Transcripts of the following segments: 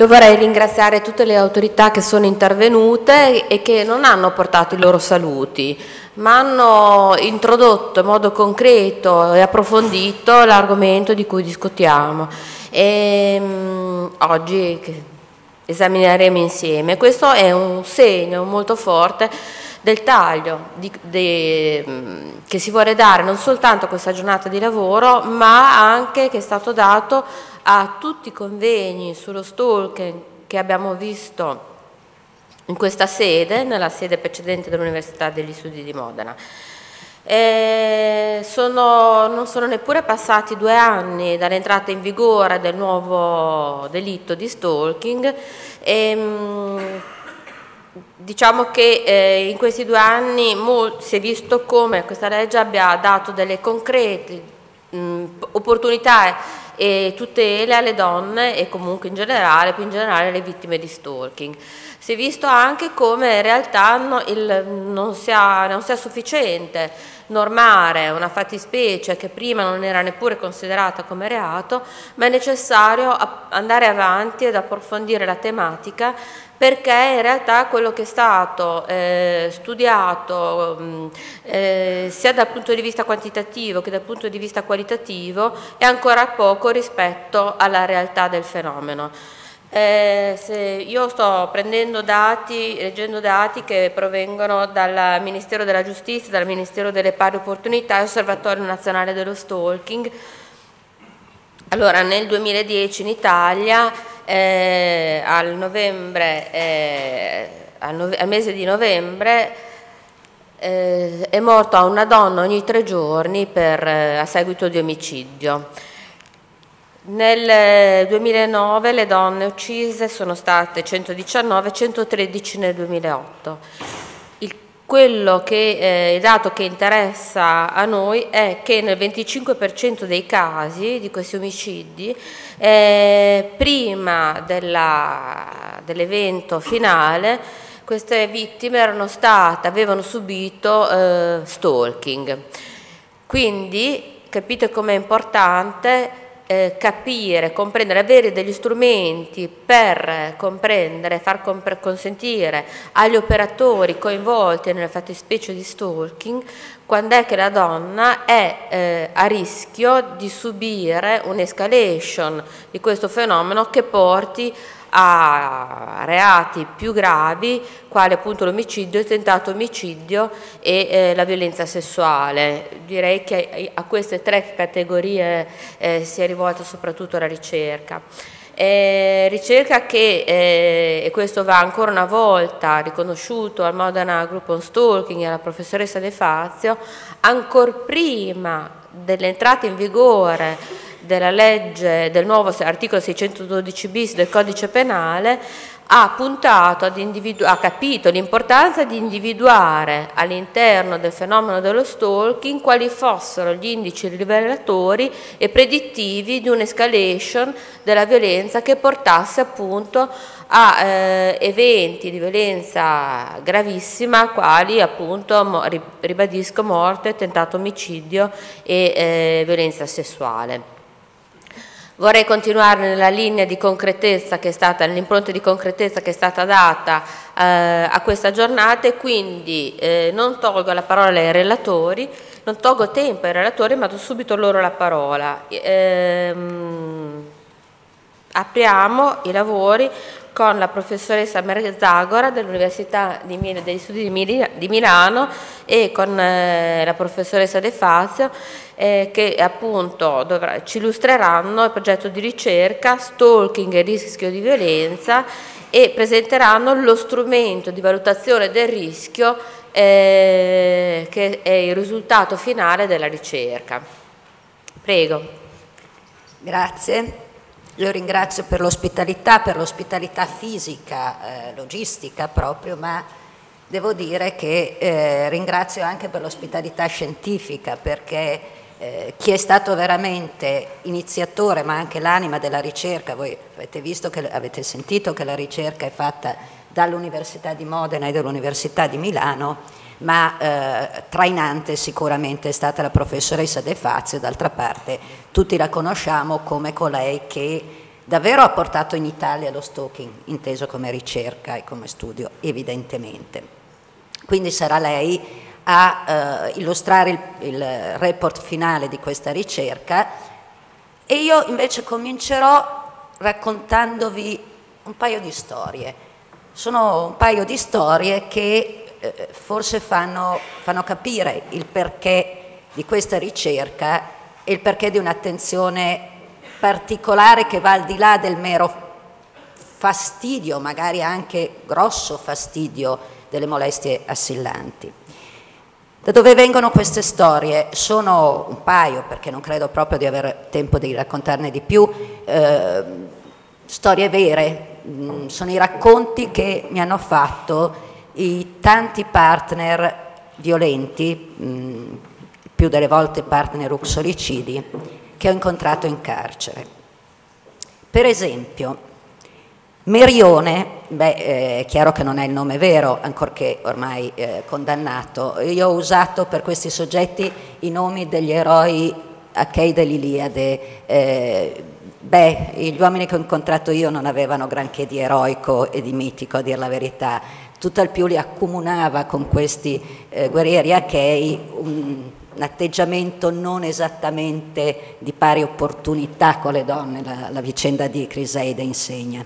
Io vorrei ringraziare tutte le autorità che sono intervenute e che non hanno portato i loro saluti, ma hanno introdotto in modo concreto e approfondito l'argomento di cui discutiamo. E, um, oggi esamineremo insieme. Questo è un segno molto forte del taglio di, de, che si vuole dare non soltanto a questa giornata di lavoro, ma anche che è stato dato a tutti i convegni sullo stalking che abbiamo visto in questa sede, nella sede precedente dell'Università degli Studi di Modena. Sono, non sono neppure passati due anni dall'entrata in vigore del nuovo delitto di stalking e, ehm, diciamo che eh, in questi due anni si è visto come questa legge abbia dato delle concrete mh, opportunità e tutele alle donne e comunque in generale, più in generale alle vittime di stalking. Si è visto anche come in realtà no, il, non, sia, non sia sufficiente normare una fattispecie che prima non era neppure considerata come reato, ma è necessario andare avanti ed approfondire la tematica perché in realtà quello che è stato eh, studiato mh, eh, sia dal punto di vista quantitativo che dal punto di vista qualitativo è ancora poco rispetto alla realtà del fenomeno. Eh, io sto prendendo dati, leggendo dati che provengono dal Ministero della Giustizia, dal Ministero delle Pari Opportunità e Osservatorio Nazionale dello Stalking. Allora, nel 2010 in Italia, eh, al, novembre, eh, al, nove, al, mese di novembre, eh, è morta una donna ogni tre giorni per, eh, a seguito di omicidio. Nel 2009 le donne uccise sono state 119, 113 nel 2008. Il, che, eh, il dato che interessa a noi è che nel 25% dei casi di questi omicidi, eh, prima dell'evento finale, queste vittime state, avevano subito eh, stalking. Quindi capite com'è importante eh, capire, comprendere, avere degli strumenti per comprendere, far compre consentire agli operatori coinvolti nelle fattispecie di stalking quando è che la donna è eh, a rischio di subire un'escalation di questo fenomeno che porti a reati più gravi quali appunto l'omicidio, il tentato omicidio e eh, la violenza sessuale. Direi che a queste tre categorie eh, si è rivolta soprattutto la ricerca. Eh, ricerca che, eh, e questo va ancora una volta riconosciuto al Modena Group on Stalking e alla professoressa De Fazio, ancora prima dell'entrata in vigore della legge, del nuovo articolo 612 bis del codice penale, ha puntato, ad ha capito l'importanza di individuare all'interno del fenomeno dello stalking quali fossero gli indici rivelatori e predittivi di un'escalation della violenza che portasse appunto a eh, eventi di violenza gravissima quali appunto, ribadisco, morte, tentato omicidio e eh, violenza sessuale. Vorrei continuare nella linea di concretezza che è stata, nell'impronta di concretezza che è stata data eh, a questa giornata e quindi eh, non tolgo la parola ai relatori, non tolgo tempo ai relatori ma do subito loro la parola. Ehm, apriamo i lavori con la professoressa Merzagora dell'Università degli Studi di Milano e con eh, la professoressa De Fazio eh, che appunto ci illustreranno il progetto di ricerca Stalking e rischio di violenza e presenteranno lo strumento di valutazione del rischio eh, che è il risultato finale della ricerca. Prego. Grazie. Lo ringrazio per l'ospitalità, per l'ospitalità fisica, eh, logistica proprio, ma devo dire che eh, ringrazio anche per l'ospitalità scientifica perché eh, chi è stato veramente iniziatore ma anche l'anima della ricerca, voi avete, visto che, avete sentito che la ricerca è fatta dall'Università di Modena e dall'Università di Milano, ma eh, trainante sicuramente è stata la professoressa De Fazio, d'altra parte tutti la conosciamo come colei che davvero ha portato in Italia lo stalking, inteso come ricerca e come studio, evidentemente. Quindi sarà lei a eh, illustrare il, il report finale di questa ricerca e io invece comincerò raccontandovi un paio di storie. Sono un paio di storie che eh, forse fanno, fanno capire il perché di questa ricerca e il perché di un'attenzione particolare che va al di là del mero fastidio, magari anche grosso fastidio delle molestie assillanti. Da dove vengono queste storie? Sono un paio, perché non credo proprio di avere tempo di raccontarne di più, eh, storie vere, mm, sono i racconti che mi hanno fatto i tanti partner violenti, mh, mm, più delle volte partner uxoricidi, che ho incontrato in carcere. Per esempio, Merione, beh, eh, è chiaro che non è il nome vero, ancorché ormai eh, condannato. Io ho usato per questi soggetti i nomi degli eroi Achei dell'Iliade. Eh, beh, gli uomini che ho incontrato io non avevano granché di eroico e di mitico, a dire la verità. Tutt'al più li accomunava con questi eh, guerrieri Achei un, un atteggiamento non esattamente di pari opportunità con le donne, la, la vicenda di Criseide insegna.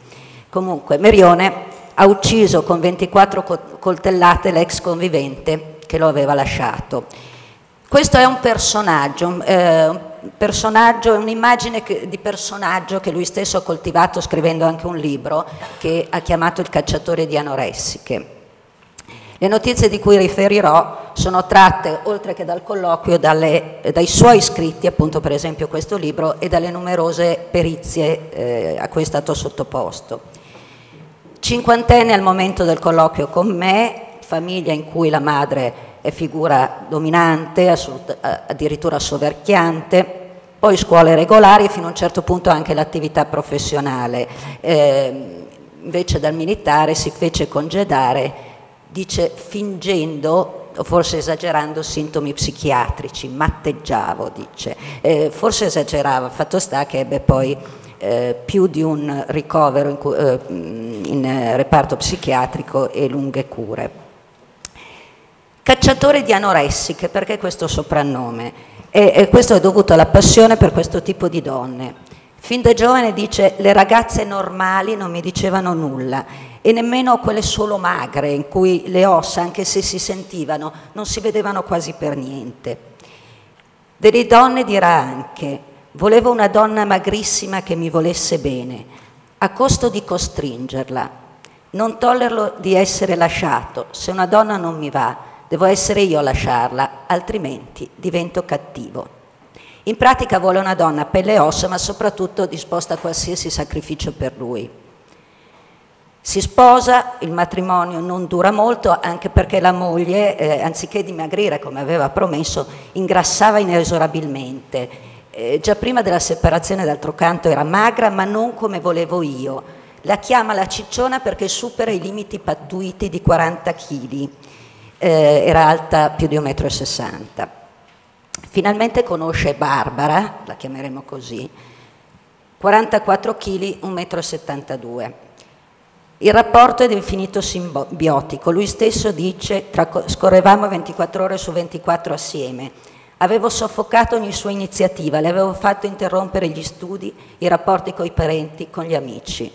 Comunque, Merione ha ucciso con 24 coltellate l'ex convivente che lo aveva lasciato. Questo è un personaggio, eh, personaggio, un'immagine di personaggio che lui stesso ha coltivato scrivendo anche un libro che ha chiamato Il cacciatore di anoressiche. Le notizie di cui riferirò sono tratte, oltre che dal colloquio, dalle, dai suoi scritti, appunto per esempio questo libro, e dalle numerose perizie eh, a cui è stato sottoposto. Cinquantenne al momento del colloquio con me, famiglia in cui la madre è figura dominante, addirittura soverchiante, poi scuole regolari e fino a un certo punto anche l'attività professionale. Eh, invece dal militare si fece congedare, dice fingendo o forse esagerando sintomi psichiatrici, matteggiavo, dice. Eh, forse esagerava, fatto sta che ebbe poi eh, più di un ricovero in, eh, in reparto psichiatrico e lunghe cure. Cacciatore di anoressiche, perché questo soprannome? E, e questo è dovuto alla passione per questo tipo di donne. Fin da giovane dice le ragazze normali non mi dicevano nulla e nemmeno quelle solo magre in cui le ossa, anche se si sentivano, non si vedevano quasi per niente. Delle donne dirà anche Volevo una donna magrissima che mi volesse bene, a costo di costringerla. Non tollero di essere lasciato. Se una donna non mi va, devo essere io a lasciarla, altrimenti divento cattivo. In pratica vuole una donna pelle e ossa, ma soprattutto disposta a qualsiasi sacrificio per lui. Si sposa, il matrimonio non dura molto, anche perché la moglie, eh, anziché dimagrire come aveva promesso, ingrassava inesorabilmente eh, già prima della separazione d'altro canto era magra, ma non come volevo io. La chiama la cicciona perché supera i limiti pattuiti di 40 kg, eh, era alta più di 1,60 m. Finalmente conosce Barbara, la chiameremo così, 44 kg, 1,72 m. Il rapporto è definito simbiotico, lui stesso dice, scorrevamo 24 ore su 24 assieme, Avevo soffocato ogni sua iniziativa, le avevo fatto interrompere gli studi, i rapporti con i parenti, con gli amici.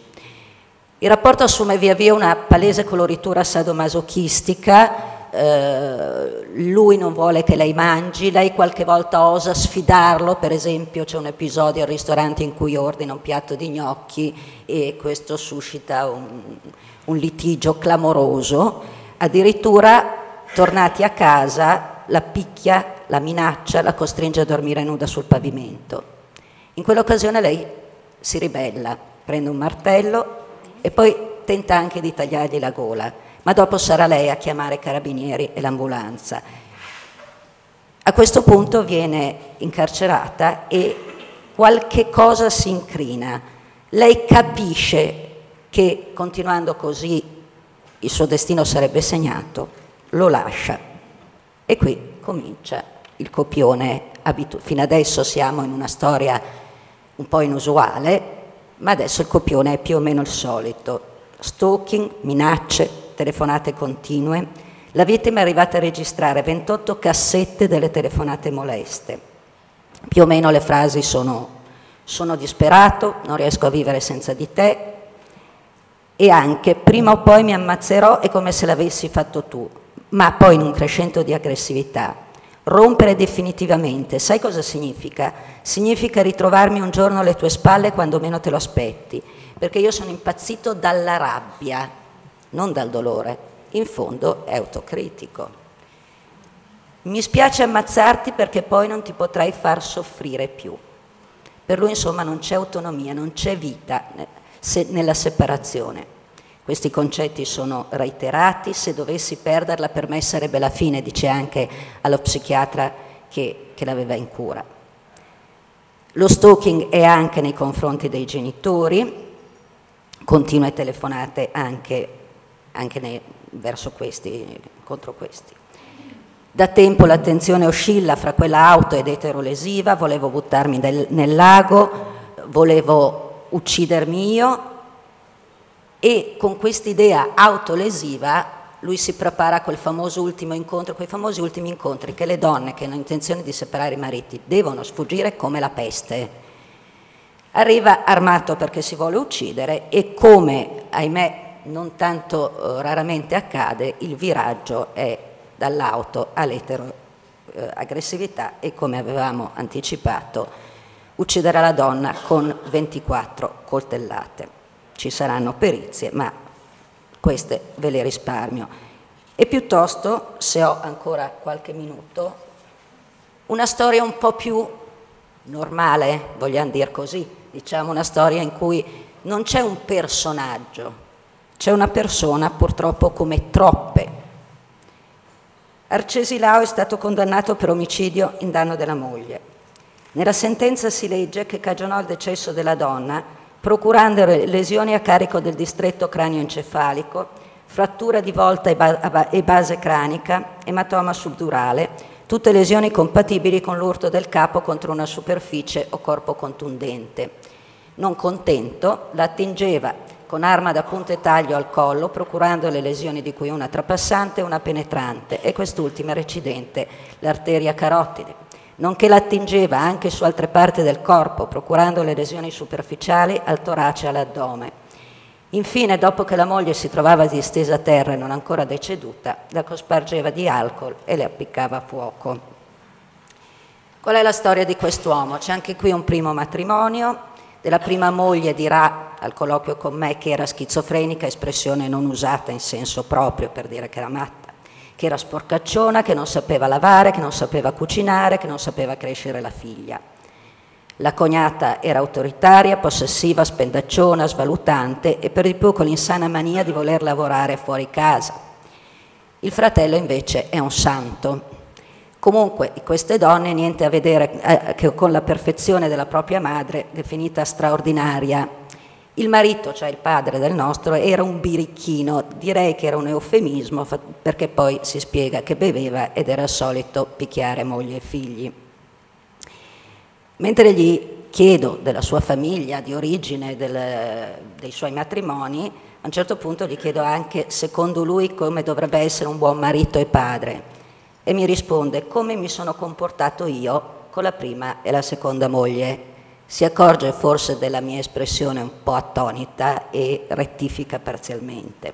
Il rapporto assume via via una palese coloritura sadomasochistica, eh, lui non vuole che lei mangi, lei qualche volta osa sfidarlo, per esempio c'è un episodio al ristorante in cui ordina un piatto di gnocchi e questo suscita un, un litigio clamoroso, addirittura tornati a casa la picchia la minaccia, la costringe a dormire nuda sul pavimento. In quell'occasione lei si ribella, prende un martello e poi tenta anche di tagliargli la gola, ma dopo sarà lei a chiamare i carabinieri e l'ambulanza. A questo punto viene incarcerata e qualche cosa si incrina. Lei capisce che continuando così il suo destino sarebbe segnato, lo lascia e qui comincia il copione. Fino adesso siamo in una storia un po' inusuale, ma adesso il copione è più o meno il solito. Stalking, minacce, telefonate continue. La vittima è arrivata a registrare 28 cassette delle telefonate moleste. Più o meno le frasi sono sono disperato, non riesco a vivere senza di te e anche prima o poi mi ammazzerò è come se l'avessi fatto tu, ma poi in un crescendo di aggressività. Rompere definitivamente, sai cosa significa? Significa ritrovarmi un giorno alle tue spalle quando meno te lo aspetti, perché io sono impazzito dalla rabbia, non dal dolore. In fondo è autocritico. Mi spiace ammazzarti perché poi non ti potrai far soffrire più. Per lui insomma non c'è autonomia, non c'è vita nella separazione. Questi concetti sono reiterati, se dovessi perderla per me sarebbe la fine, dice anche allo psichiatra che, che l'aveva in cura. Lo stalking è anche nei confronti dei genitori, continue telefonate anche, anche nei, verso questi, contro questi. Da tempo l'attenzione oscilla fra quella auto ed eterolesiva, volevo buttarmi nel, nel lago, volevo uccidermi io e con quest'idea autolesiva lui si prepara a quel famoso ultimo incontro, quei famosi ultimi incontri che le donne che hanno intenzione di separare i mariti devono sfuggire come la peste. Arriva armato perché si vuole uccidere e come, ahimè, non tanto eh, raramente accade, il viraggio è dall'auto all'eteroaggressività eh, e come avevamo anticipato ucciderà la donna con 24 coltellate. Ci saranno perizie, ma queste ve le risparmio. E piuttosto, se ho ancora qualche minuto, una storia un po' più normale, vogliamo dire così, diciamo una storia in cui non c'è un personaggio, c'è una persona purtroppo come troppe Arcesilao è stato condannato per omicidio in danno della moglie. Nella sentenza si legge che cagionò il decesso della donna procurando lesioni a carico del distretto cranioencefalico, frattura di volta e base cranica, ematoma subdurale, tutte lesioni compatibili con l'urto del capo contro una superficie o corpo contundente. Non contento, la attingeva con arma da punta e taglio al collo, procurando le lesioni di cui una trapassante e una penetrante, e quest'ultima recidente, l'arteria carotide, nonché l'attingeva anche su altre parti del corpo, procurando le lesioni superficiali al torace e all'addome. Infine, dopo che la moglie si trovava distesa a terra e non ancora deceduta, la cospargeva di alcol e le appiccava a fuoco. Qual è la storia di quest'uomo? C'è anche qui un primo matrimonio, della prima moglie dirà al colloquio con me che era schizofrenica, espressione non usata in senso proprio per dire che era matta, che era sporcacciona, che non sapeva lavare, che non sapeva cucinare, che non sapeva crescere la figlia. La cognata era autoritaria, possessiva, spendacciona, svalutante e per di più con l'insana mania di voler lavorare fuori casa. Il fratello invece è un santo, Comunque queste donne niente a vedere eh, con la perfezione della propria madre, definita straordinaria. Il marito, cioè il padre del nostro, era un birichino, direi che era un eufemismo perché poi si spiega che beveva ed era solito picchiare moglie e figli. Mentre gli chiedo della sua famiglia, di origine, del, dei suoi matrimoni, a un certo punto gli chiedo anche, secondo lui, come dovrebbe essere un buon marito e padre e mi risponde come mi sono comportato io con la prima e la seconda moglie. Si accorge forse della mia espressione un po' attonita e rettifica parzialmente.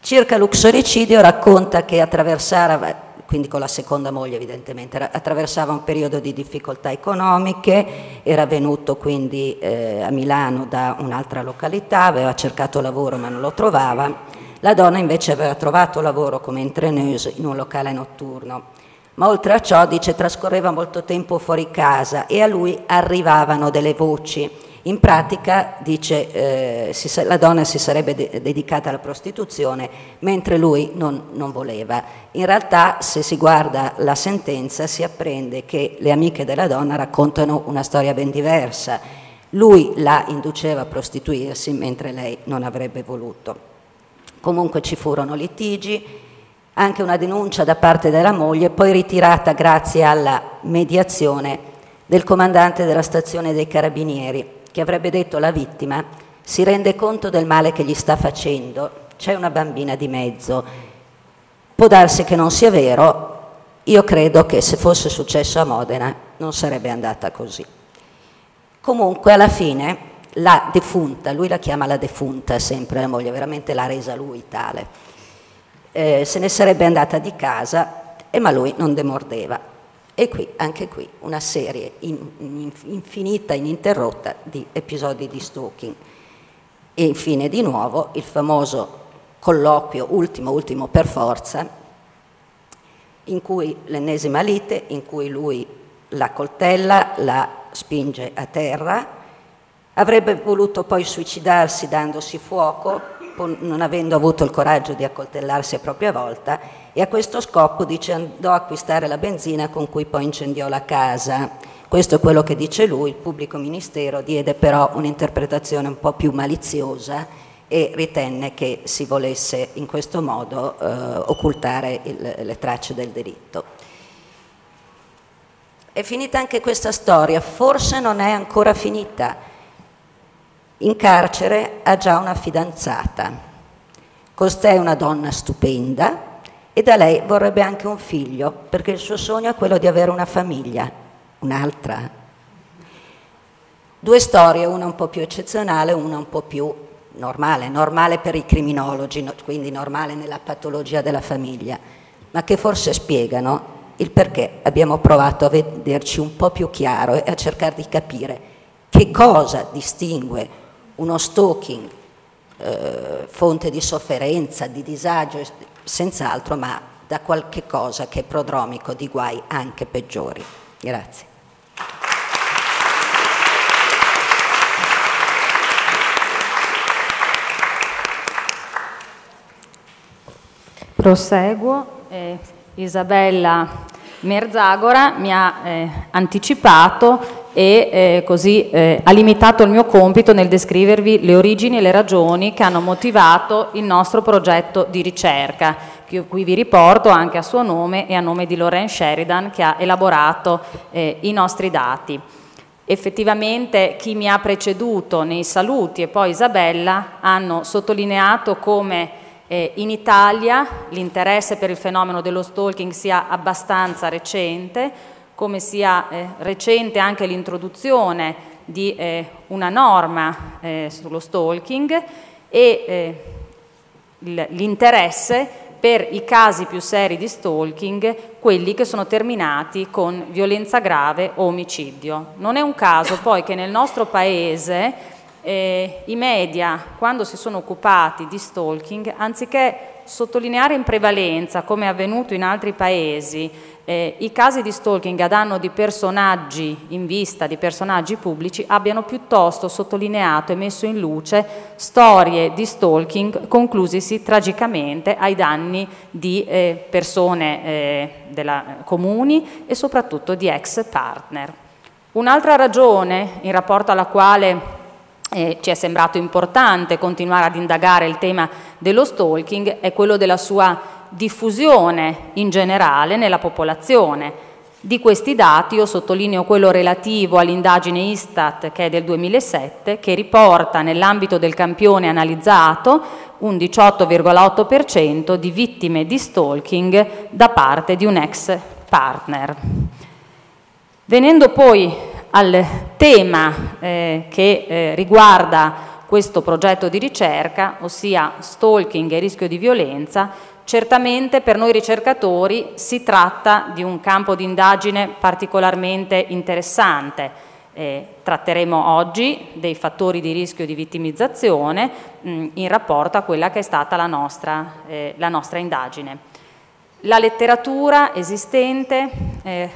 Circa l'uxoricidio racconta che attraversava, quindi con la seconda moglie evidentemente, attraversava un periodo di difficoltà economiche, era venuto quindi eh, a Milano da un'altra località, aveva cercato lavoro ma non lo trovava la donna invece aveva trovato lavoro come intreneuse in un locale notturno. Ma oltre a ciò, dice, trascorreva molto tempo fuori casa e a lui arrivavano delle voci. In pratica, dice, eh, si, la donna si sarebbe de- dedicata alla prostituzione, mentre lui non, non voleva. In realtà, se si guarda la sentenza, si apprende che le amiche della donna raccontano una storia ben diversa. Lui la induceva a prostituirsi, mentre lei non avrebbe voluto. Comunque ci furono litigi, anche una denuncia da parte della moglie, poi ritirata grazie alla mediazione del comandante della stazione dei carabinieri. che avrebbe detto alla vittima si rende conto del male che gli sta facendo, c'è una bambina di mezzo, può darsi che non sia vero, io credo che se fosse successo a Modena non sarebbe andata così. Comunque alla fine la defunta, lui la chiama la defunta sempre la moglie, veramente l'ha resa lui tale, eh, se ne sarebbe andata di casa, e ma lui non demordeva. E qui, anche qui, una serie in, in, infinita, ininterrotta di episodi di stalking. E infine di nuovo il famoso colloquio ultimo, ultimo per forza, in cui l'ennesima lite, in cui lui la coltella, la spinge a terra, avrebbe voluto poi suicidarsi dandosi fuoco, non avendo avuto il coraggio di accoltellarsi a propria volta, e a questo scopo dice andò a acquistare la benzina con cui poi incendiò la casa. Questo è quello che dice lui, il pubblico ministero diede però un'interpretazione un po' più maliziosa e ritenne che si volesse in questo modo eh, occultare il, le tracce del delitto. È finita anche questa storia, forse non è ancora finita. In carcere ha già una fidanzata. Costei è una donna stupenda, e da lei vorrebbe anche un figlio, perché il suo sogno è quello di avere una famiglia, un'altra. Due storie, una un po' più eccezionale, una un po' più normale, normale per i criminologi, quindi normale nella patologia della famiglia, ma che forse spiegano il perché abbiamo provato a vederci un po' più chiaro e a cercare di capire che cosa distingue uno stalking eh, fonte di sofferenza, di disagio senz'altro, ma da qualche cosa che è prodromico di guai anche peggiori. Grazie. Proseguo. Eh, Isabella Merzagora mi ha eh, anticipato e eh, così eh, ha limitato il mio compito nel descrivervi le origini e le ragioni che hanno motivato il nostro progetto di ricerca, che qui vi riporto anche a suo nome e a nome di Lorraine Sheridan che ha elaborato eh, i nostri dati. Effettivamente chi mi ha preceduto nei saluti e poi Isabella hanno sottolineato come eh, in Italia l'interesse per il fenomeno dello stalking sia abbastanza recente, come sia eh, recente anche l'introduzione di eh, una norma eh, sullo stalking e eh, l'interesse per i casi più seri di stalking, quelli che sono terminati con violenza grave o omicidio. Non è un caso poi che nel nostro Paese eh, i media, quando si sono occupati di stalking, anziché sottolineare in prevalenza, come è avvenuto in altri paesi, eh, i casi di stalking a danno di personaggi in vista, di personaggi pubblici, abbiano piuttosto sottolineato e messo in luce storie di stalking conclusisi tragicamente ai danni di eh, persone eh, della, comuni e soprattutto di ex partner. Un'altra ragione in rapporto alla quale eh, ci è sembrato importante continuare ad indagare il tema dello stalking è quello della sua diffusione in generale nella popolazione. Di questi dati io sottolineo quello relativo all'indagine Istat che è del 2007 che riporta nell'ambito del campione analizzato un 18,8% di vittime di stalking da parte di un ex partner. Venendo poi al tema eh, che eh, riguarda questo progetto di ricerca, ossia stalking e rischio di violenza, Certamente per noi ricercatori si tratta di un campo di indagine particolarmente interessante. Eh, tratteremo oggi dei fattori di rischio di vittimizzazione mh, in rapporto a quella che è stata la nostra, eh, la nostra indagine. La letteratura esistente eh,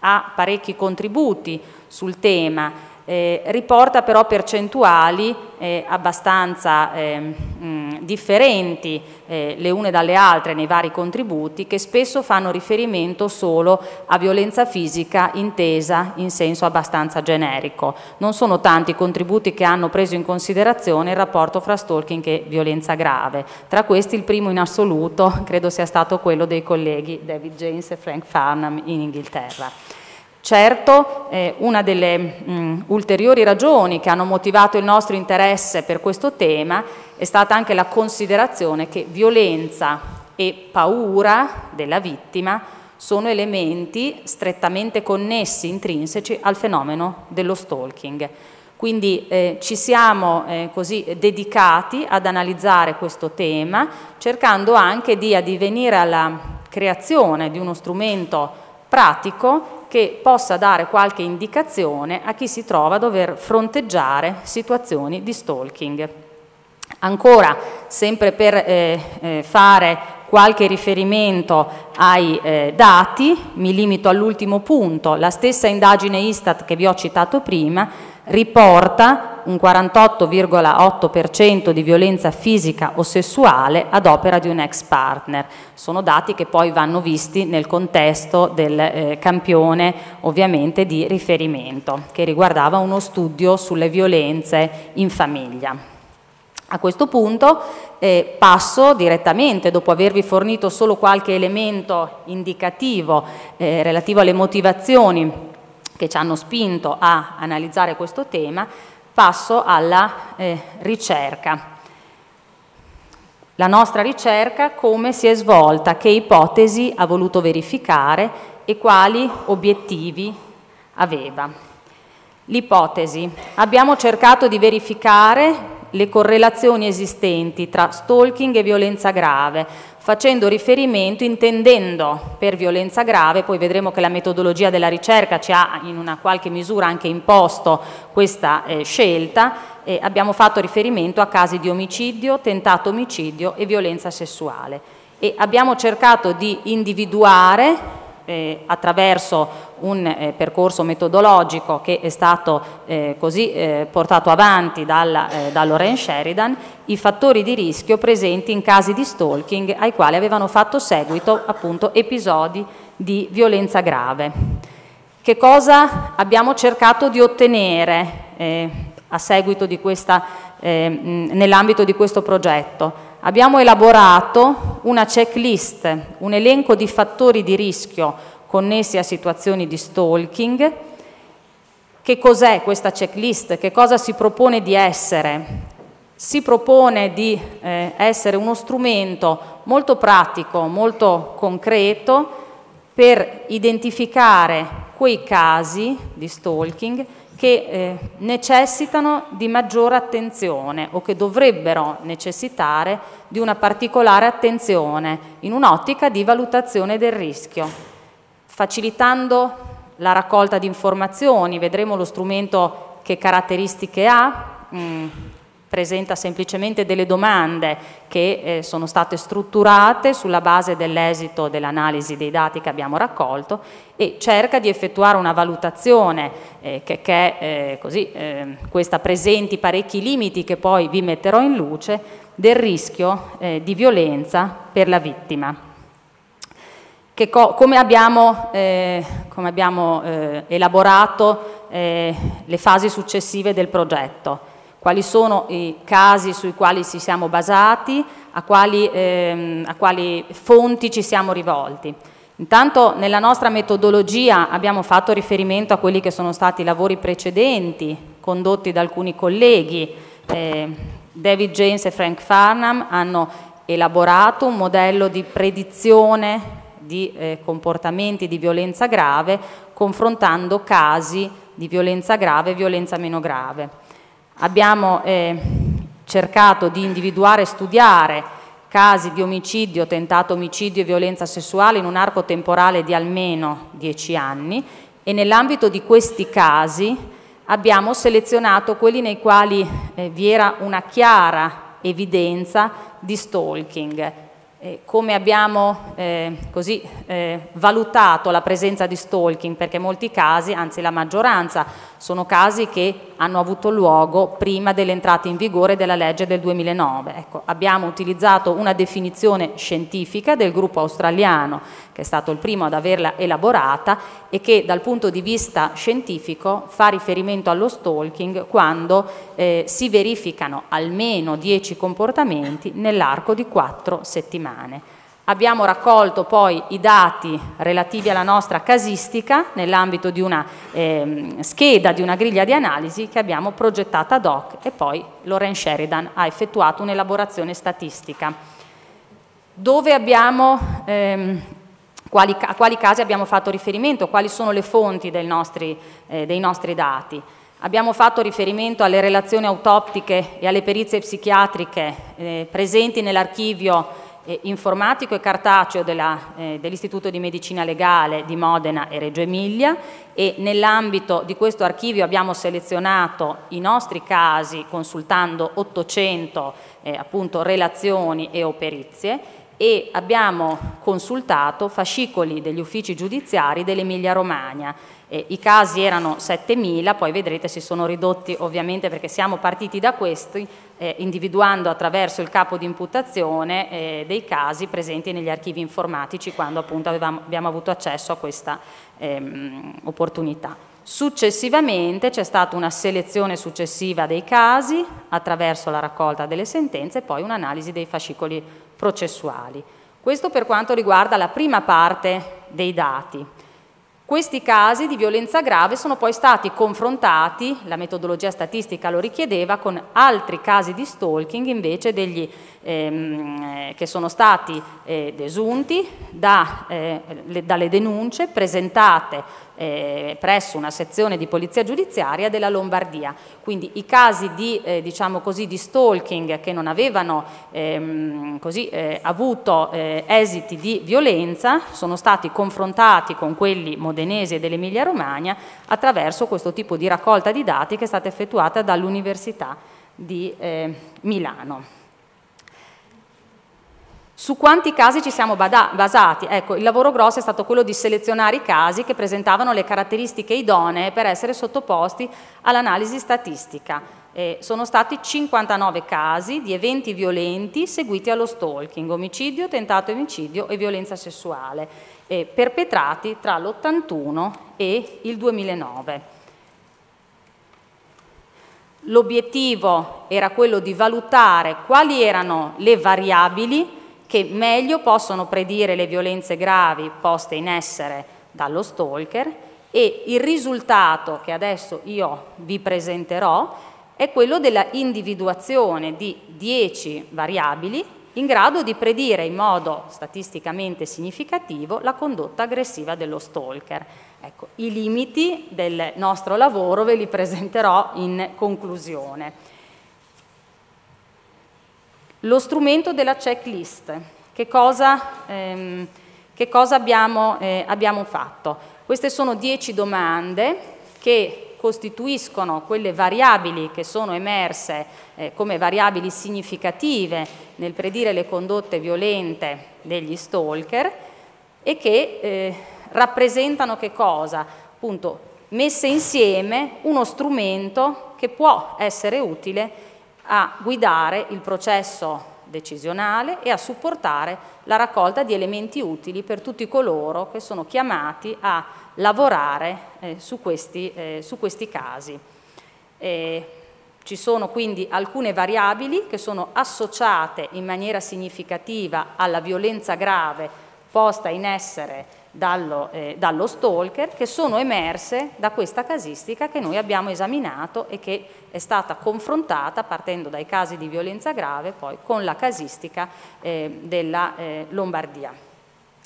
ha parecchi contributi sul tema, eh, riporta però percentuali eh, abbastanza eh, mh, differenti le une dalle altre nei vari contributi che spesso fanno riferimento solo a violenza fisica intesa in senso abbastanza generico. Non sono tanti i contributi che hanno preso in considerazione il rapporto fra stalking e violenza grave. Tra questi il primo in assoluto credo sia stato quello dei colleghi David James e Frank Farnham in Inghilterra. Certo, eh, una delle mh, ulteriori ragioni che hanno motivato il nostro interesse per questo tema è stata anche la considerazione che violenza e paura della vittima sono elementi strettamente connessi, intrinseci al fenomeno dello stalking. Quindi eh, ci siamo eh, così dedicati ad analizzare questo tema, cercando anche di addivenire alla creazione di uno strumento pratico che possa dare qualche indicazione a chi si trova a dover fronteggiare situazioni di stalking. Ancora, sempre per eh, eh, fare qualche riferimento ai eh, dati, mi limito all'ultimo punto, la stessa indagine Istat che vi ho citato prima riporta un 48,8% di violenza fisica o sessuale ad opera di un ex partner. Sono dati che poi vanno visti nel contesto del eh, campione ovviamente di riferimento, che riguardava uno studio sulle violenze in famiglia. A questo punto eh, passo direttamente, dopo avervi fornito solo qualche elemento indicativo eh, relativo alle motivazioni che ci hanno spinto a analizzare questo tema, passo alla eh, ricerca. La nostra ricerca come si è svolta, che ipotesi ha voluto verificare e quali obiettivi aveva. L'ipotesi. Abbiamo cercato di verificare le correlazioni esistenti tra stalking e violenza grave, facendo riferimento, intendendo per violenza grave, poi vedremo che la metodologia della ricerca ci ha in una qualche misura anche imposto questa eh, scelta, eh, abbiamo fatto riferimento a casi di omicidio, tentato omicidio e violenza sessuale. E abbiamo cercato di individuare eh, attraverso un eh, percorso metodologico che è stato eh, così eh, portato avanti dalla, eh, da Loren Sheridan, i fattori di rischio presenti in casi di stalking ai quali avevano fatto seguito appunto episodi di violenza grave. Che cosa abbiamo cercato di ottenere eh, nell'ambito di questo progetto? Abbiamo elaborato una checklist, un elenco di fattori di rischio connessi a situazioni di stalking. Che cos'è questa checklist? Che cosa si propone di essere? Si propone di eh, essere uno strumento molto pratico, molto concreto per identificare quei casi di stalking che eh, necessitano di maggiore attenzione o che dovrebbero necessitare di una particolare attenzione in un'ottica di valutazione del rischio, facilitando la raccolta di informazioni, vedremo lo strumento che caratteristiche ha, mh, mm, presenta semplicemente delle domande che eh, sono state strutturate sulla base dell'esito dell'analisi dei dati che abbiamo raccolto e cerca di effettuare una valutazione eh, che, che eh, così, ehm, questa presenti parecchi limiti che poi vi metterò in luce del rischio eh, di violenza per la vittima. Co come abbiamo, eh, come abbiamo eh, elaborato le fasi successive del progetto? Quali sono i casi sui quali ci siamo basati, a quali, ehm, a quali fonti ci siamo rivolti. Intanto nella nostra metodologia abbiamo fatto riferimento a quelli che sono stati i lavori precedenti condotti da alcuni colleghi. Eh, David James e Frank Farnham hanno elaborato un modello di predizione di eh, comportamenti di violenza grave confrontando casi di violenza grave e violenza meno grave. Abbiamo eh, cercato di individuare e studiare casi di omicidio, tentato omicidio e violenza sessuale in un arco temporale di almeno dieci anni e nell'ambito di questi casi abbiamo selezionato quelli nei quali eh, vi era una chiara evidenza di stalking eh, come abbiamo eh, così, eh, valutato la presenza di stalking, perché molti casi, anzi la maggioranza, sono casi che hanno avuto luogo prima dell'entrata in vigore della legge del 2009. Ecco, abbiamo utilizzato una definizione scientifica del gruppo australiano, che è stato il primo ad averla elaborata e che dal punto di vista scientifico fa riferimento allo stalking quando eh, si verificano almeno 10 comportamenti nell'arco di 4 settimane. Abbiamo raccolto poi i dati relativi alla nostra casistica nell'ambito di una eh, scheda, di una griglia di analisi che abbiamo progettata ad hoc e poi Loren Sheridan ha effettuato un'elaborazione statistica. Dove abbiamo, ehm, quali, a quali casi abbiamo fatto riferimento, quali sono le fonti nostri, eh, dei nostri dati. Abbiamo fatto riferimento alle relazioni autoptiche e alle perizie psichiatriche eh, presenti nell'archivio eh, informatico e cartaceo eh, dell'Istituto di Medicina Legale di Modena e Reggio Emilia e nell'ambito di questo archivio abbiamo selezionato i nostri casi consultando 800 eh, appunto, relazioni e o perizie e abbiamo consultato fascicoli degli uffici giudiziari dell'Emilia Romagna eh, I casi erano 7.000, poi vedrete si sono ridotti ovviamente perché siamo partiti da questi, eh, individuando attraverso il capo di imputazione eh, dei casi presenti negli archivi informatici quando appunto avevamo, abbiamo avuto accesso a questa ehm, opportunità. Successivamente c'è stata una selezione successiva dei casi attraverso la raccolta delle sentenze e poi un'analisi dei fascicoli processuali. Questo per quanto riguarda la prima parte dei dati. Questi casi di violenza grave sono poi stati confrontati, la metodologia statistica lo richiedeva, con altri casi di stalking invece degli, ehm, eh, che sono stati eh, desunti da, eh, le, dalle denunce presentate eh, presso una sezione di polizia giudiziaria della Lombardia. Quindi i casi di, eh, diciamo così, di stalking che non avevano ehm, così, eh, avuto eh, esiti di violenza sono stati confrontati con quelli modenesi e dell'Emilia Romagna attraverso questo tipo di raccolta di dati che è stata effettuata dall'Università di eh, Milano. Su quanti casi ci siamo basati? Ecco, il lavoro grosso è stato quello di selezionare i casi che presentavano le caratteristiche idonee per essere sottoposti all'analisi statistica. Eh, sono stati 59 casi di eventi violenti seguiti allo stalking, omicidio, tentato omicidio e violenza sessuale, eh, perpetrati tra l'81 e il 2009. L'obiettivo era quello di valutare quali erano le variabili che meglio possono predire le violenze gravi poste in essere dallo stalker e il risultato che adesso io vi presenterò è quello della individuazione di 10 variabili in grado di predire in modo statisticamente significativo la condotta aggressiva dello stalker. Ecco, I limiti del nostro lavoro ve li presenterò in conclusione. Lo strumento della checklist, che cosa, ehm, che cosa abbiamo, eh, abbiamo fatto? Queste sono dieci domande che costituiscono quelle variabili che sono emerse eh, come variabili significative nel predire le condotte violente degli stalker e che eh, rappresentano che cosa? Appunto, messe insieme uno strumento che può essere utile a guidare il processo decisionale e a supportare la raccolta di elementi utili per tutti coloro che sono chiamati a lavorare eh, su, questi, eh, su, questi, casi. Eh, ci sono quindi alcune variabili che sono associate in maniera significativa alla violenza grave posta in essere dallo, eh, dallo, stalker che sono emerse da questa casistica che noi abbiamo esaminato e che è stata confrontata partendo dai casi di violenza grave poi con la casistica eh, della eh, Lombardia.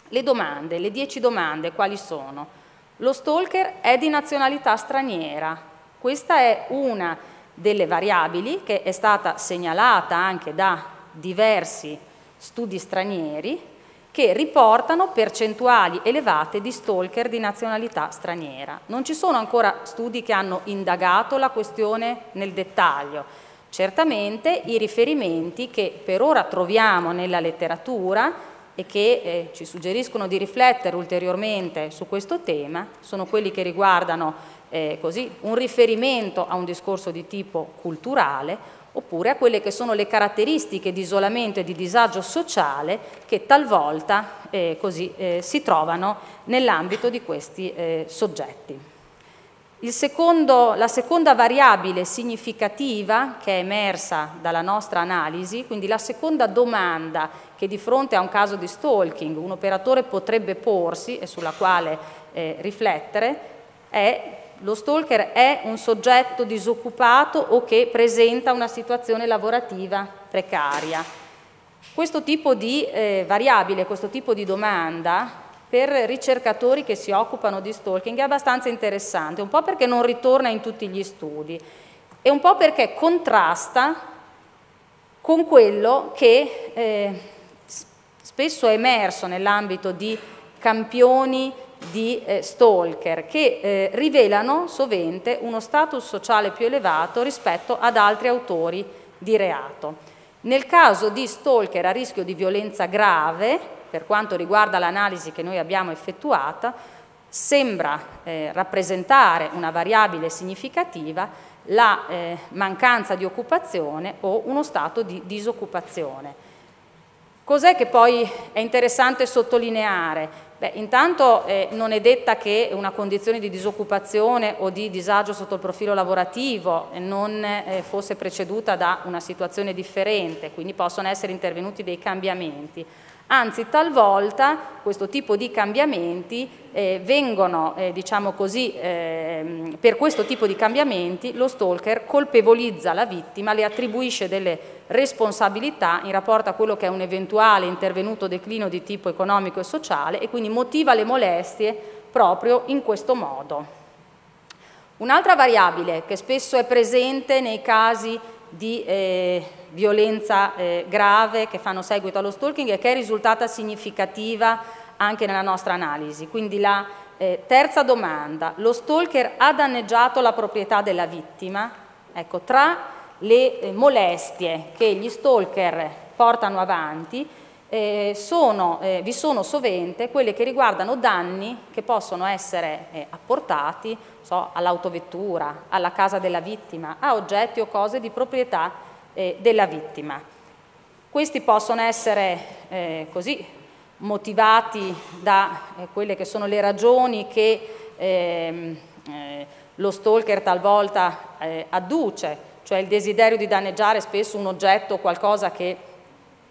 Le domande, le dieci domande quali sono? Lo stalker è di nazionalità straniera, questa è una delle variabili che è stata segnalata anche da diversi studi stranieri che riportano percentuali elevate di stalker di nazionalità straniera. Non ci sono ancora studi che hanno indagato la questione nel dettaglio. Certamente i riferimenti che per ora troviamo nella letteratura e che eh, ci suggeriscono di riflettere ulteriormente su questo tema sono quelli che riguardano eh, così, un riferimento a un discorso di tipo culturale oppure a quelle che sono le caratteristiche di isolamento e di disagio sociale che talvolta eh, così, eh, si trovano nell'ambito di questi eh, soggetti. Secondo, la seconda variabile significativa che è emersa dalla nostra analisi, quindi la seconda domanda che di fronte a un caso di stalking un operatore potrebbe porsi e sulla quale eh, riflettere, è lo stalker è un soggetto disoccupato o che presenta una situazione lavorativa precaria. Questo tipo di eh, variabile, questo tipo di domanda per ricercatori che si occupano di stalking è abbastanza interessante, un po' perché non ritorna in tutti gli studi e un po' perché contrasta con quello che eh, spesso è emerso nell'ambito di campioni di eh, stalker che eh, rivelano sovente uno status sociale più elevato rispetto ad altri autori di reato. Nel caso di stalker a rischio di violenza grave, per quanto riguarda l'analisi che noi abbiamo effettuata, sembra eh, rappresentare una variabile significativa la eh, mancanza di occupazione o uno stato di disoccupazione. Cos'è che poi è interessante sottolineare? Beh, intanto eh, non è detta che una condizione di disoccupazione o di disagio sotto il profilo lavorativo non eh, fosse preceduta da una situazione differente, quindi possono essere intervenuti dei cambiamenti. Anzi, talvolta questo tipo di cambiamenti eh, vengono, eh, diciamo così, eh, per questo tipo di cambiamenti lo stalker colpevolizza la vittima, le attribuisce delle responsabilità in rapporto a quello che è un eventuale intervenuto declino di tipo economico e sociale e quindi motiva le molestie proprio in questo modo. Un'altra variabile che spesso è presente nei casi di eh, violenza eh, grave che fanno seguito allo stalking e che è risultata significativa anche nella nostra analisi. Quindi la eh, terza domanda, lo stalker ha danneggiato la proprietà della vittima? Ecco, tra le eh, molestie che gli stalker portano avanti eh, sono, eh, vi sono sovente quelle che riguardano danni che possono essere apportati so, all'autovettura, alla casa della vittima, a oggetti o cose di proprietà eh, della vittima. Questi possono essere eh, così motivati da eh, quelle che sono le ragioni che ehm, lo stalker talvolta adduce, cioè il desiderio di danneggiare spesso un oggetto o qualcosa che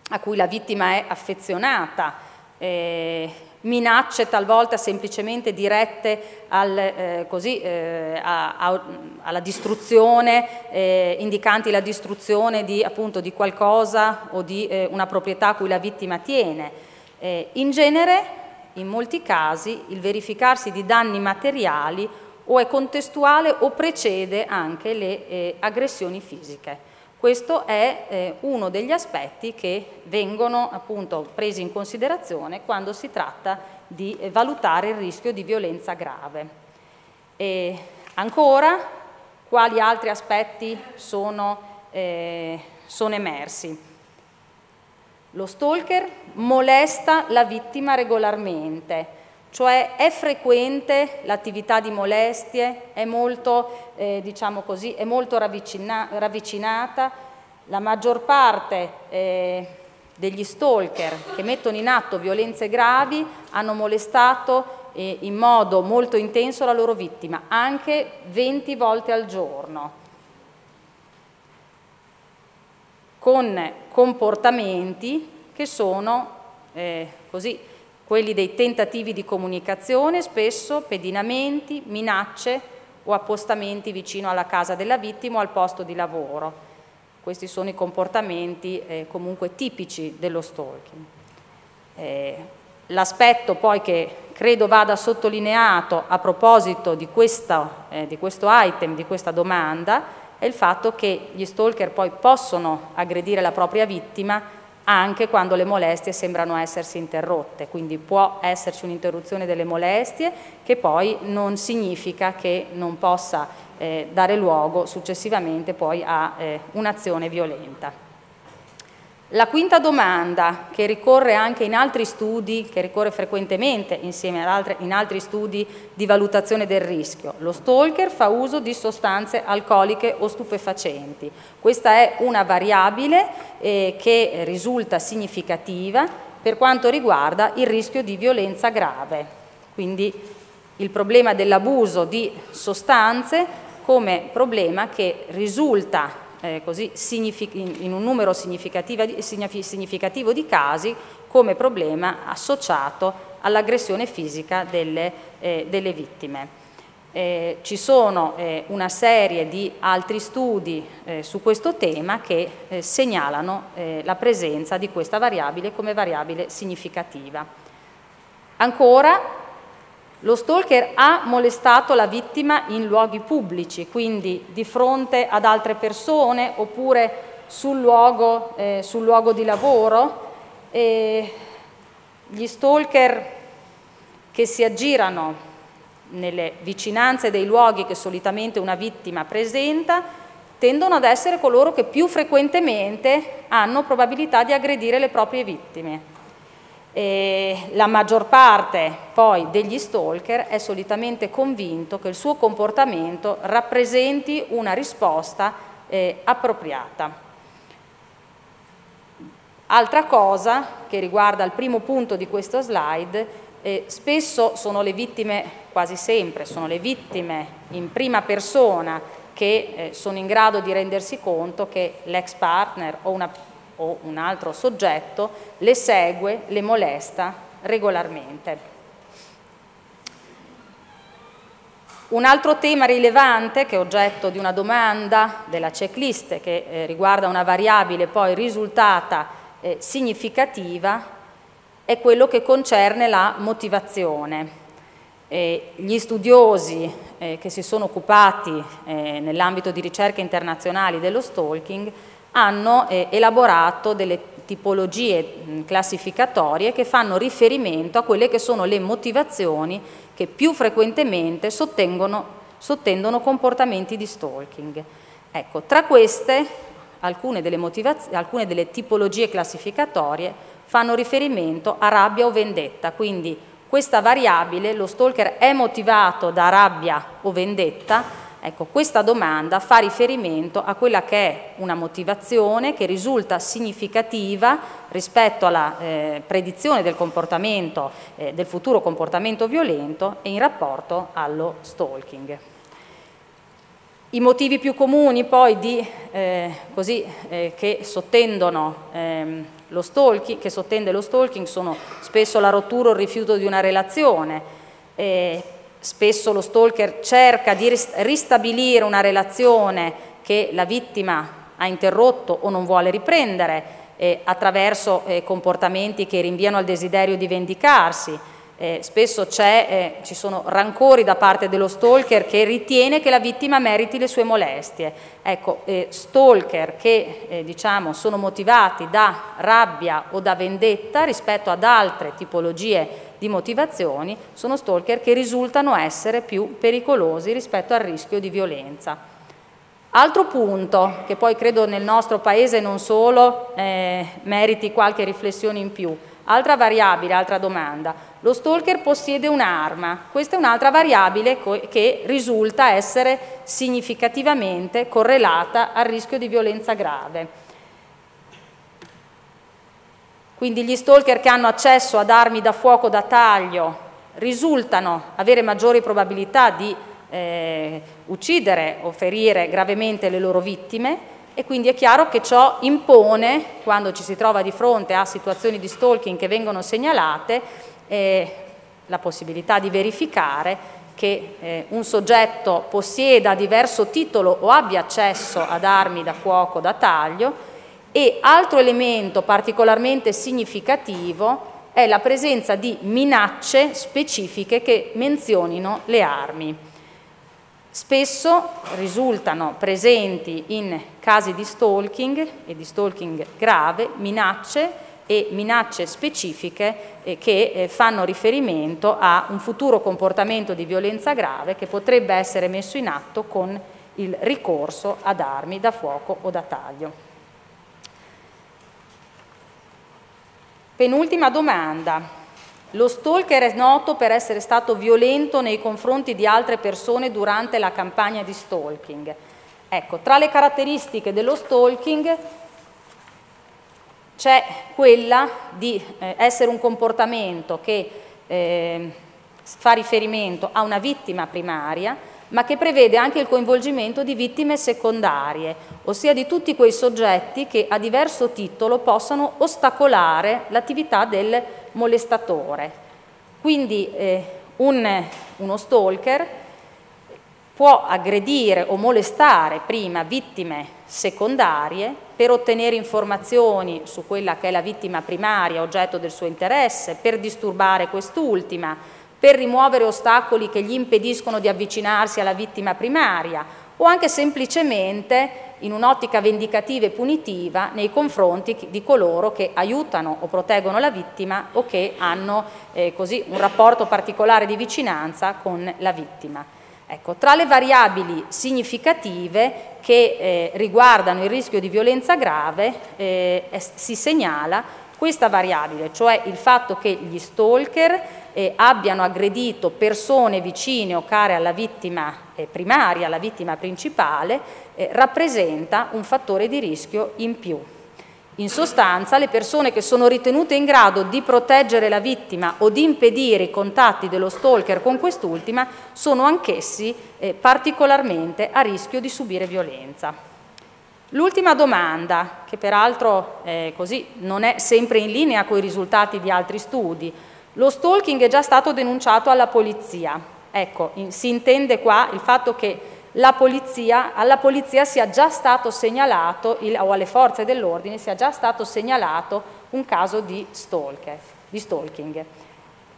a cui la vittima è affezionata, eh, minacce talvolta semplicemente dirette al, eh, così, eh, a, a, alla distruzione, eh, indicanti la distruzione di, appunto, di qualcosa o di eh, una proprietà a cui la vittima tiene. Eh, in genere, in molti casi, il verificarsi di danni materiali o è contestuale o precede anche le aggressioni fisiche. Questo è eh, uno degli aspetti che vengono appunto presi in considerazione quando si tratta di eh, valutare il rischio di violenza grave. E ancora, quali altri aspetti sono, eh, sono emersi? Lo stalker molesta la vittima regolarmente, cioè è frequente l'attività di molestie, è molto, eh, diciamo così, è molto ravvicina ravvicinata, la maggior parte eh, degli stalker che mettono in atto violenze gravi hanno molestato eh, in modo molto intenso la loro vittima, anche 20 volte al giorno, con comportamenti che sono eh, così quelli dei tentativi di comunicazione, spesso pedinamenti, minacce o appostamenti vicino alla casa della vittima o al posto di lavoro. Questi sono i comportamenti eh, comunque tipici dello stalking. Eh, L'aspetto poi che credo vada sottolineato a proposito di, questa, eh, di questo item, di questa domanda, è il fatto che gli stalker poi possono aggredire la propria vittima anche quando le molestie sembrano essersi interrotte, quindi può esserci un'interruzione delle molestie che poi non significa che non possa eh, dare luogo successivamente poi a eh, un'azione violenta. La quinta domanda, che ricorre anche in altri studi, che ricorre frequentemente insieme ad altre, in altri studi di valutazione del rischio, lo stalker fa uso di sostanze alcoliche o stupefacenti. Questa è una variabile eh, che risulta significativa per quanto riguarda il rischio di violenza grave. Quindi il problema dell'abuso di sostanze come problema che risulta eh, così, in un numero significativo di casi come problema associato all'aggressione fisica delle, eh, delle vittime. Eh, ci sono eh, una serie di altri studi eh, su questo tema che eh, segnalano eh, la presenza di questa variabile come variabile significativa. Ancora, lo stalker ha molestato la vittima in luoghi pubblici, quindi di fronte ad altre persone oppure sul luogo, eh, sul luogo di lavoro. gli stalker che si aggirano nelle vicinanze dei luoghi che solitamente una vittima presenta, tendono ad essere coloro che più frequentemente hanno probabilità di aggredire le proprie vittime. E la maggior parte poi degli stalker è solitamente convinto che il suo comportamento rappresenti una risposta eh, appropriata. Altra cosa che riguarda il primo punto di questo slide eh, spesso sono le vittime, quasi sempre, sono le vittime in prima persona che eh, sono in grado di rendersi conto che l'ex partner o, una, o un altro soggetto le segue, le molesta regolarmente. Un altro tema rilevante, che è oggetto di una domanda della checklist, che eh, riguarda una variabile poi risultata eh, significativa, è quello che concerne la motivazione. Eh, gli studiosi eh, che si sono occupati eh, nell'ambito di ricerche internazionali dello stalking hanno eh, elaborato delle tipologie mh, classificatorie che fanno riferimento a quelle che sono le motivazioni che più frequentemente sottendono comportamenti di stalking. Ecco, tra queste alcune delle, alcune delle tipologie classificatorie fanno riferimento a rabbia o vendetta, quindi questa variabile, lo stalker è motivato da rabbia o vendetta, ecco questa domanda fa riferimento a quella che è una motivazione che risulta significativa rispetto alla eh, predizione del comportamento, eh, del futuro comportamento violento e in rapporto allo stalking. I motivi più comuni poi di, eh, così, eh, che sottendono ehm, lo stalking, che sottende lo stalking sono spesso la rottura o il rifiuto di una relazione, eh, spesso lo stalker cerca di ristabilire una relazione che la vittima ha interrotto o non vuole riprendere eh, attraverso eh, comportamenti che rinviano al desiderio di vendicarsi, eh, spesso eh, ci sono rancori da parte dello stalker che ritiene che la vittima meriti le sue molestie. Ecco, eh, stalker che eh, diciamo, sono motivati da rabbia o da vendetta rispetto ad altre tipologie di motivazioni sono stalker che risultano essere più pericolosi rispetto al rischio di violenza. Altro punto che poi credo nel nostro paese non solo eh, meriti qualche riflessione in più, altra variabile, altra domanda, lo stalker possiede un'arma, questa è un'altra variabile che risulta essere significativamente correlata al rischio di violenza grave. Quindi gli stalker che hanno accesso ad armi da fuoco da taglio risultano avere maggiori probabilità di eh, uccidere o ferire gravemente le loro vittime e quindi è chiaro che ciò impone, quando ci si trova di fronte a situazioni di stalking che vengono segnalate, eh, la possibilità di verificare che eh, un soggetto possieda diverso titolo o abbia accesso ad armi da fuoco da taglio e altro elemento particolarmente significativo è la presenza di minacce specifiche che menzionino le armi. Spesso risultano presenti in casi di stalking e di stalking grave minacce e minacce specifiche eh, che eh, fanno riferimento a un futuro comportamento di violenza grave che potrebbe essere messo in atto con il ricorso ad armi da fuoco o da taglio. Penultima domanda. Lo stalker è noto per essere stato violento nei confronti di altre persone durante la campagna di stalking. Ecco, tra le caratteristiche dello stalking c'è quella di eh, essere un comportamento che eh, fa riferimento a una vittima primaria, ma che prevede anche il coinvolgimento di vittime secondarie, ossia di tutti quei soggetti che a diverso titolo possano ostacolare l'attività del molestatore. Quindi eh, un, uno stalker può aggredire o molestare prima vittime secondarie per ottenere informazioni su quella che è la vittima primaria oggetto del suo interesse, per disturbare quest'ultima, per rimuovere ostacoli che gli impediscono di avvicinarsi alla vittima primaria o anche semplicemente in un'ottica vendicativa e punitiva nei confronti di coloro che aiutano o proteggono la vittima o che hanno eh, così un rapporto particolare di vicinanza con la vittima. Ecco, tra le variabili significative che eh, riguardano il rischio di violenza grave eh, si segnala questa variabile, cioè il fatto che gli stalker eh, abbiano aggredito persone vicine o care alla vittima eh, primaria, alla vittima principale, eh, rappresenta un fattore di rischio in più. In sostanza le persone che sono ritenute in grado di proteggere la vittima o di impedire i contatti dello stalker con quest'ultima sono anch'essi eh, particolarmente a rischio di subire violenza. L'ultima domanda, che peraltro eh, così, non è sempre in linea con i risultati di altri studi, lo stalking è già stato denunciato alla polizia. Ecco, in, si intende qua il fatto che polizia, alla polizia sia già stato segnalato, il, o alle forze dell'ordine sia già stato segnalato un caso di, stalker, di stalking.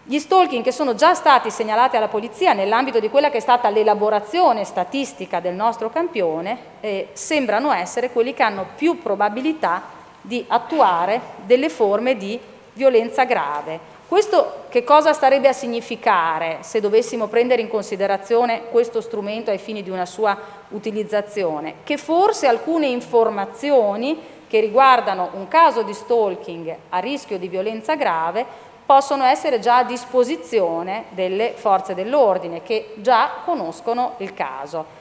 Gli stalking che sono già stati segnalati alla polizia nell'ambito di quella che è stata l'elaborazione statistica del nostro campione eh, sembrano essere quelli che hanno più probabilità di attuare delle forme di violenza grave. Questo che cosa starebbe a significare se dovessimo prendere in considerazione questo strumento ai fini di una sua utilizzazione? Che forse alcune informazioni che riguardano un caso di stalking a rischio di violenza grave possono essere già a disposizione delle forze dell'ordine che già conoscono il caso.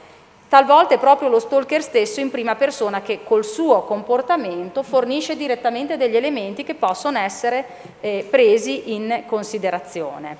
Talvolta è proprio lo stalker stesso in prima persona che col suo comportamento fornisce direttamente degli elementi che possono essere eh, presi in considerazione.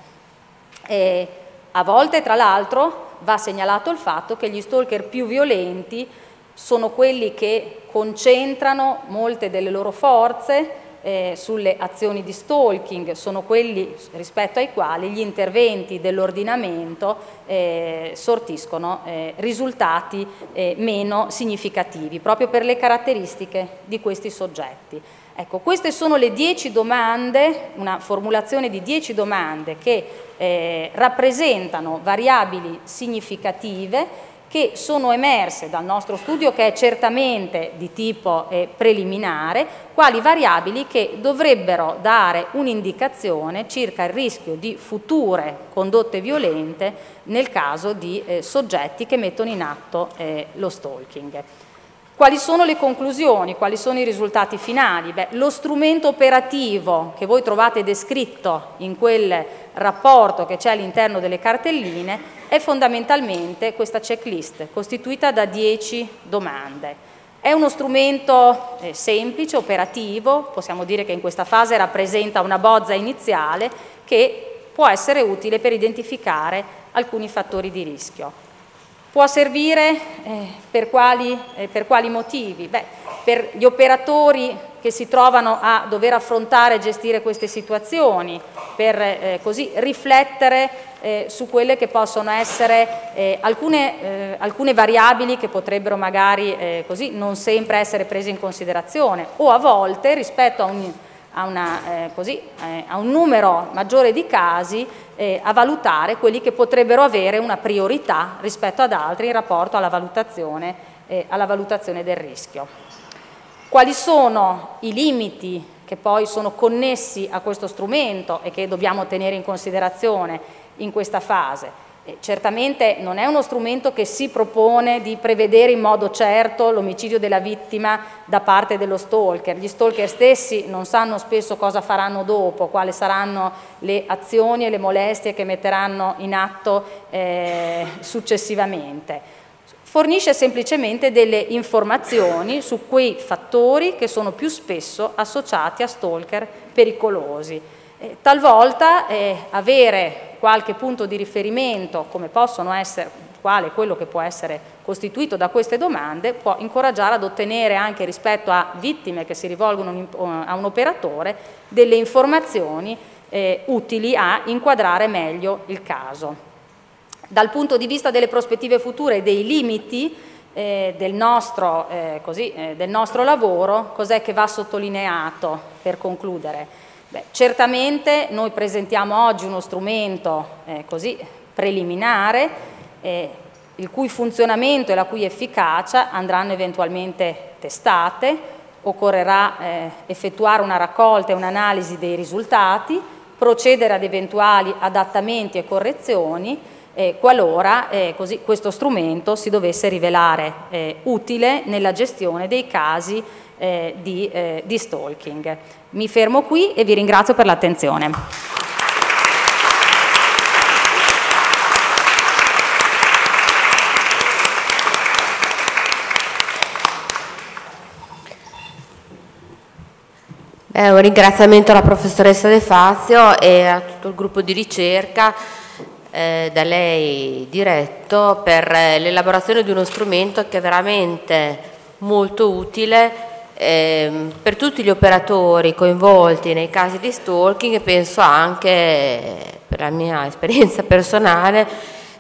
E a volte, tra l'altro, va segnalato il fatto che gli stalker più violenti sono quelli che concentrano molte delle loro forze eh, sulle azioni di stalking sono quelli rispetto ai quali gli interventi dell'ordinamento eh, sortiscono eh, risultati eh, meno significativi, proprio per le caratteristiche di questi soggetti. Ecco, queste sono le dieci domande, una formulazione di dieci domande che eh, rappresentano variabili significative che sono emerse dal nostro studio, che è certamente di tipo eh, preliminare, quali variabili che dovrebbero dare un'indicazione circa il rischio di future condotte violente nel caso di eh, soggetti che mettono in atto eh, lo stalking. Quali sono le conclusioni? Quali sono i risultati finali? Beh, lo strumento operativo che voi trovate descritto in quel rapporto che c'è all'interno delle cartelline è fondamentalmente questa checklist costituita da 10 domande. È uno strumento eh, semplice, operativo, possiamo dire che in questa fase rappresenta una bozza iniziale che può essere utile per identificare alcuni fattori di rischio. Può servire eh, per, quali, eh, per, quali, motivi? Beh, per gli operatori che si trovano a dover affrontare e gestire queste situazioni, per eh, così riflettere eh, su quelle che possono essere eh, alcune, eh, alcune, variabili che potrebbero magari così non sempre essere prese in considerazione o a volte rispetto a un a, una, eh, così, eh, a, un numero maggiore di casi eh, a valutare quelli che potrebbero avere una priorità rispetto ad altri in rapporto alla valutazione, eh, alla valutazione del rischio. Quali sono i limiti che poi sono connessi a questo strumento e che dobbiamo tenere in considerazione in questa fase? Certamente non è uno strumento che si propone di prevedere in modo certo l'omicidio della vittima da parte dello stalker. Gli stalker stessi non sanno spesso cosa faranno dopo, quali saranno le azioni e le molestie che metteranno in atto eh, successivamente. Fornisce semplicemente delle informazioni su quei fattori che sono più spesso associati a stalker pericolosi. Talvolta eh, avere qualche punto di riferimento, come possono essere, quale quello che può essere costituito da queste domande, può incoraggiare ad ottenere anche rispetto a vittime che si rivolgono a un operatore delle informazioni eh, utili a inquadrare meglio il caso. Dal punto di vista delle prospettive future e dei limiti eh, del, nostro, eh, così, eh, del, nostro, lavoro, cos'è che va sottolineato per concludere? Beh, certamente noi presentiamo oggi uno strumento eh, così preliminare eh, il cui funzionamento e la cui efficacia andranno eventualmente testate, occorrerà eh, effettuare una raccolta e un'analisi dei risultati, procedere ad eventuali adattamenti e correzioni eh, qualora eh, così, questo strumento si dovesse rivelare eh, utile nella gestione dei casi eh, di, eh, di stalking. Mi fermo qui e vi ringrazio per l'attenzione. Eh, un ringraziamento alla professoressa De Fazio e a tutto il gruppo di ricerca eh, da lei diretto per l'elaborazione di uno strumento che è veramente molto utile eh, per tutti gli operatori coinvolti nei casi di stalking penso anche per la mia esperienza personale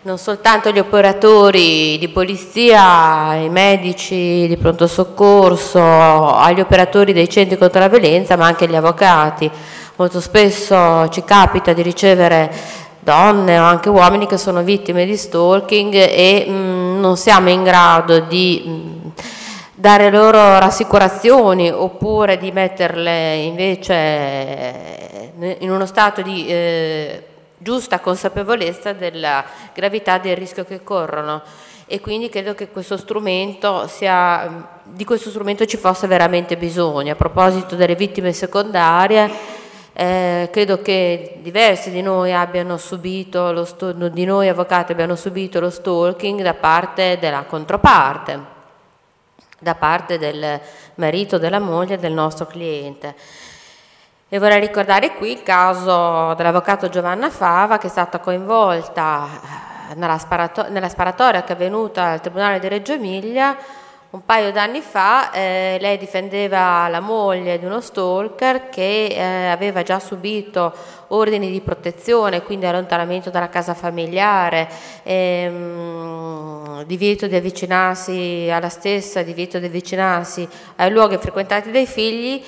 non soltanto gli operatori di polizia, i medici di pronto soccorso, agli operatori dei centri contro la violenza, ma anche gli avvocati. Molto spesso ci capita di ricevere donne o anche uomini che sono vittime di stalking e mh, mm, non siamo in grado di mh, mm, dare loro rassicurazioni oppure di metterle invece eh, in uno stato di eh, giusta consapevolezza della gravità del rischio che corrono e quindi credo che questo strumento sia, di questo strumento ci fosse veramente bisogno. A proposito delle vittime secondarie, eh, credo che diversi di noi abbiano subito, lo di noi avvocati abbiano subito lo stalking da parte della controparte, da parte del marito, della moglie del nostro cliente. E vorrei ricordare qui il caso dell'avvocato Giovanna Fava che è stata coinvolta eh, nella, nella sparatoria che è avvenuta al Tribunale di Reggio Emilia un paio d'anni fa eh, lei difendeva la moglie di uno stalker che eh, aveva già subito ordini di protezione, quindi allontanamento dalla casa familiare, ehm, divieto di avvicinarsi alla stessa, divieto di avvicinarsi ai luoghi frequentati dai figli,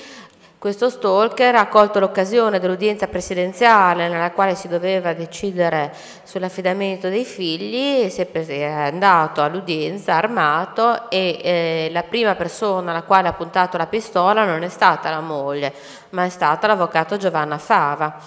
questo stalker ha colto l'occasione dell'udienza presidenziale nella quale si doveva decidere sull'affidamento dei figli, è andato all'udienza armato e eh, la prima persona alla quale ha puntato la pistola non è stata la moglie, ma è stata l'avvocato Giovanna Fava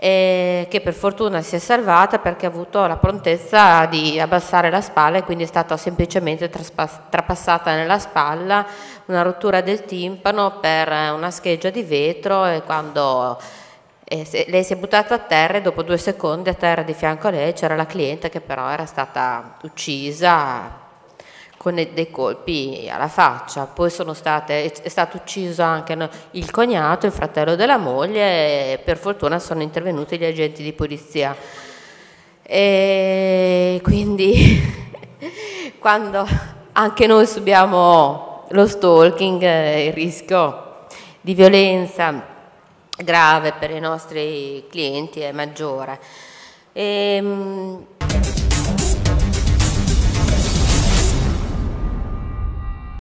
eh, che per fortuna si è salvata perché ha avuto la prontezza di abbassare la spalla e quindi è stata semplicemente trapassata nella spalla una rottura del timpano per una scheggia di vetro e quando eh, lei si è buttata a terra e dopo due secondi a terra di fianco a lei c'era la cliente che però era stata uccisa con dei colpi alla faccia. Poi state, è stato ucciso anche il cognato, il fratello della moglie e per fortuna sono intervenuti gli agenti di polizia. E quindi quando anche noi subiamo lo stalking, il rischio di violenza grave per i nostri clienti è maggiore. E, ehm,